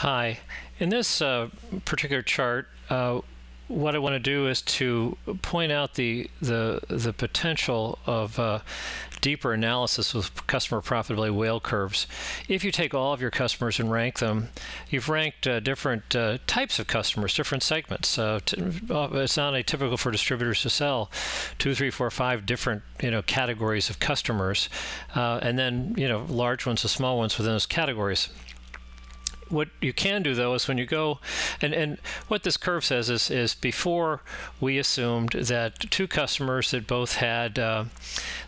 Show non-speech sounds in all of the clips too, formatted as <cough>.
Hi. In this uh, particular chart, uh, what I want to do is to point out the the the potential of uh, deeper analysis with customer profitability whale curves. If you take all of your customers and rank them, you've ranked uh, different uh, types of customers, different segments. Uh, it's not atypical for distributors to sell two, three, four, five different you know categories of customers, uh, and then you know large ones to small ones within those categories what you can do though is when you go and and what this curve says is is before we assumed that two customers that both had uh,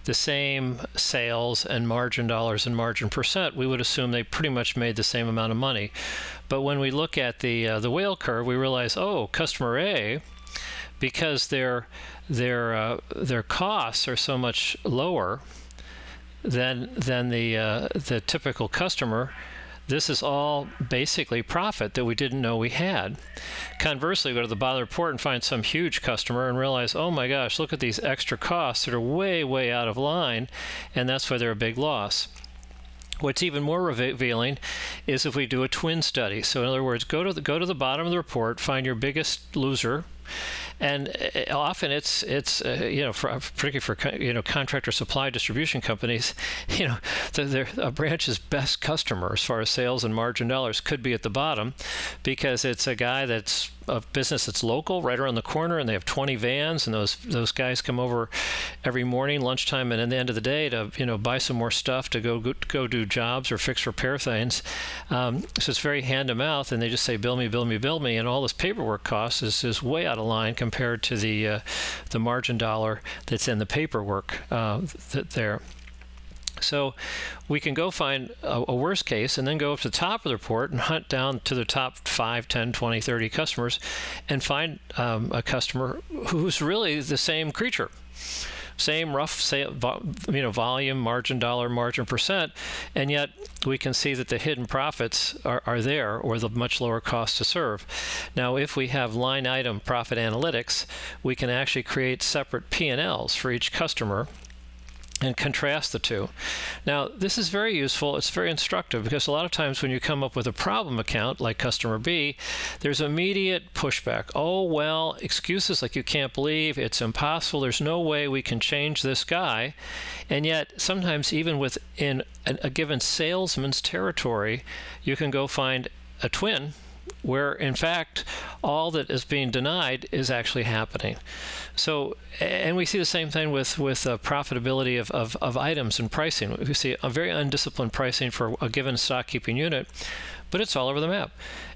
the same sales and margin dollars and margin percent we would assume they pretty much made the same amount of money. But when we look at the uh, the whale curve we realize oh customer A because their their uh, their costs are so much lower than than the uh, the typical customer this is all basically profit that we didn't know we had. Conversely, go to the bottom of the report and find some huge customer and realize, oh my gosh, look at these extra costs that are way, way out of line, and that's why they're a big loss. What's even more revealing is if we do a twin study. So in other words, go to the, go to the bottom of the report, find your biggest loser, and uh, often it's it's uh, you know for, particularly for you know contractor supply distribution companies, <laughs> you know a branch's best customer as far as sales and margin dollars could be at the bottom, because it's a guy that's a business that's local, right around the corner, and they have 20 vans, and those those guys come over every morning, lunchtime, and at the end of the day to you know buy some more stuff to go go, go do jobs or fix repair things. Um, so it's very hand to mouth, and they just say bill me, bill me, bill me, and all this paperwork costs is, is way out of line compared to the uh, the margin dollar that's in the paperwork uh, th- there. So we can go find a, a, worst case and then go up to the top of the report and hunt down to the top 5, 10, 20, 30 customers and find um, a customer who's really the same creature. Same rough say, you know, volume, margin dollar, margin percent, and yet we can see that the hidden profits are, are there or the much lower cost to serve. Now, if we have line item profit analytics, we can actually create separate P&Ls for each customer and contrast the two. Now, this is very useful. It's very instructive because a lot of times when you come up with a problem account like customer B, there's immediate pushback. Oh, well, excuses like you can't believe, it's impossible, there's no way we can change this guy. And yet, sometimes even within a given salesman's territory, you can go find a twin where in fact all that is being denied is actually happening. So, and we see the same thing with with uh, profitability of, of, of items and pricing. We see a very undisciplined pricing for a given stock keeping unit, but it's all over the map.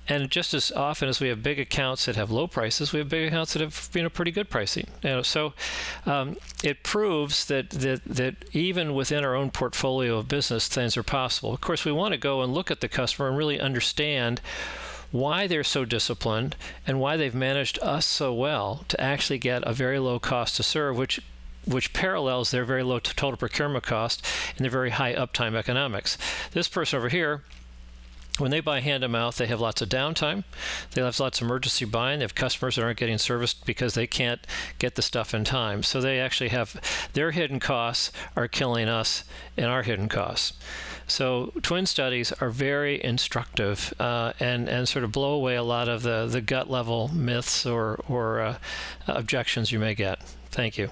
And just as often as we have big accounts that have low prices, we have big accounts that have you know pretty good pricing. You know, so um, it proves that, that that even within our own portfolio of business, things are possible. Of course, we want to go and look at the customer and really understand why they're so disciplined and why they've managed us so well to actually get a very low cost to serve, which which parallels their very low total procurement cost and their very high uptime economics. This person over here when they buy hand to mouth, they have lots of downtime. They have lots of emergency buying. They have customers that aren't getting serviced because they can't get the stuff in time. So they actually have their hidden costs are killing us and our hidden costs. So twin studies are very instructive uh, and and sort of blow away a lot of the the gut level myths or or uh, objections you may get. Thank you.